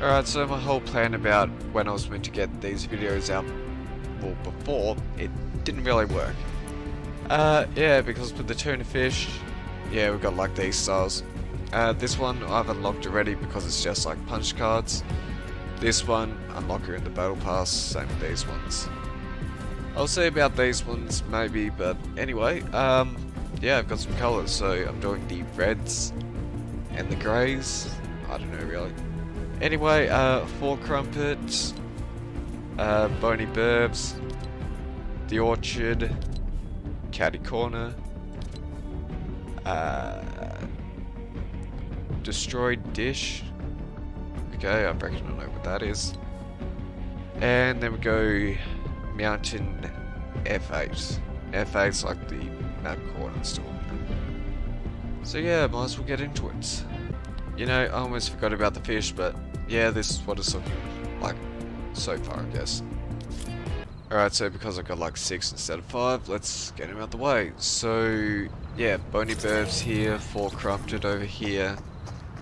Alright, so my whole plan about when I was meant to get these videos out, well before, it didn't really work. Uh, yeah, because with the tuna fish, yeah, we got like these styles. Uh, this one I've unlocked already because it's just like punch cards. This one, unlock her in the battle pass, same with these ones. I'll say about these ones maybe, but anyway, um, yeah, I've got some colours, so I'm doing the reds and the greys. I don't know really. Anyway, uh, Fort Crumpets, uh, Boney Burbs, The Orchard, Catty Corner, uh, Destroyed Dish. Okay, I reckon I know what that is. And then we go Mountain F8. F8's like the map coordinates store. So yeah, might as well get into it. You know, I almost forgot about the fish, but yeah, this is what it's looking like so far, I guess. Alright, so because I got like 6 instead of 5, let's get him out the way. So, yeah, Boney Burbs here, 4 Corrupted over here.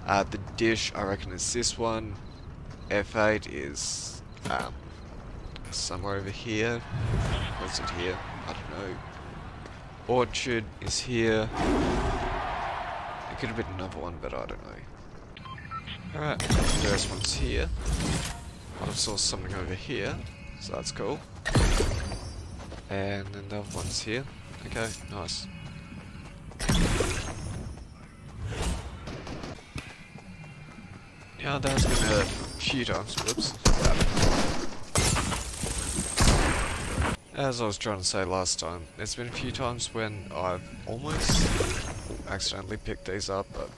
Uh, the dish, I reckon is this one. F8 is um, somewhere over here. Was it here? I don't know. Orchard is here. It could have been another one, but I don't know. Alright, first one's here. I saw something over here, so that's cool. And then the other one's here. Okay, nice. Yeah, that's been a few times. Whoops. As I was trying to say last time, there's been a few times when I've almost accidentally picked these up, but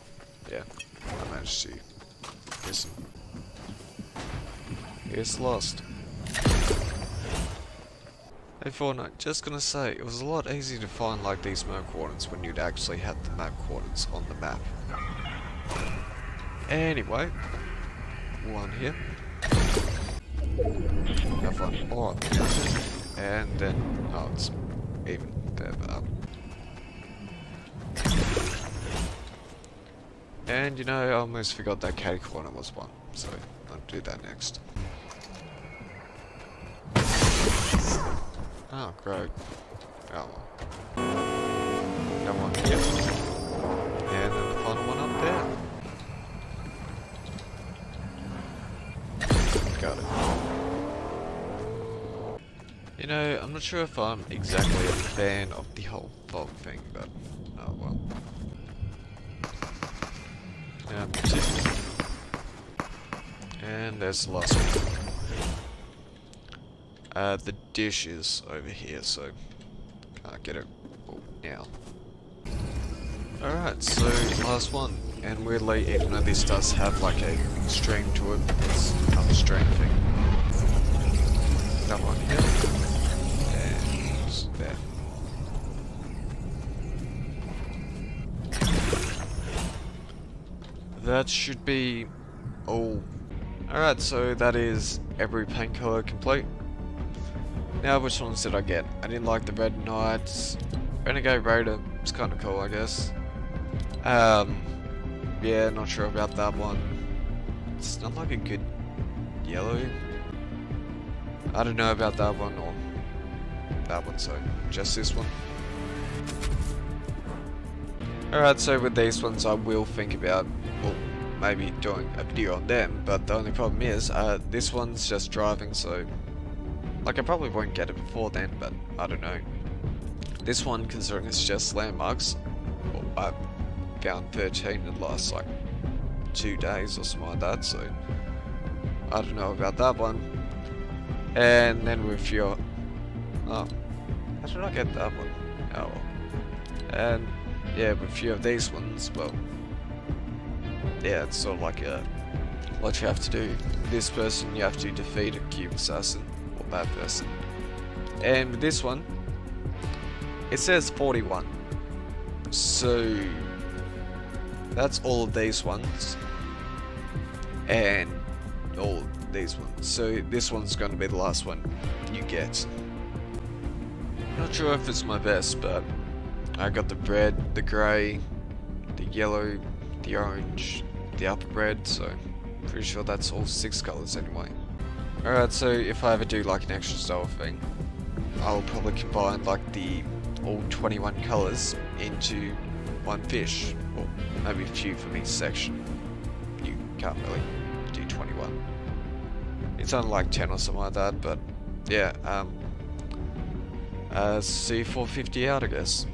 yeah, I managed to It's lost. Hey Fortnite, just gonna say, it was a lot easier to find like these map coordinates when you'd actually had the map coordinates on the map. Anyway, one here. Have. And then, oh, it's even And you know, I almost forgot that catty corner was one, so I'll do that next. Oh, great. Oh well. Yep. And then the final one up there. Got it. You know, I'm not sure if I'm exactly a fan of the whole fog thing, but oh well. And there's the last one. Uh, the dish is over here, so can't get it now. Alright, so last one. And weirdly, even though this does have like a string to it, it's not a string thing. That one here. That should be all. Alright, so that is every paint color complete. Now which ones did I get? I didn't like the Red Knights. Renegade Raider was kind of cool, I guess. Um, yeah, not sure about that one. It's not like a good yellow. I don't know about that one or that one, so just this one. Alright, so with these ones I will think about, maybe doing a video on them, but the only problem is, uh, this one's just driving, so like, I probably won't get it before then, but I don't know. This one, considering it's just landmarks, well, I found 13 in the last, like, two days or something like that, so I don't know about that one. And then with your... Oh, how did I get that one? Oh, well. And, yeah, with a few of these ones, well, yeah, it's sort of like a... What you have to do. This person, you have to defeat a cube assassin or bad person. And with this one, it says 41. So that's all of these ones. And all these ones. So this one's going to be the last one you get. Not sure if it's my best, but I got the red, the grey, the yellow, the orange, the upper red, so Pretty sure that's all six colors anyway. Alright, so if I ever do like an extra style thing, I'll probably combine like the all 21 colors into one fish, or maybe a few from each section. You can't really do 21. It's only like 10 or something like that, but yeah, um, uh, C450 out I guess.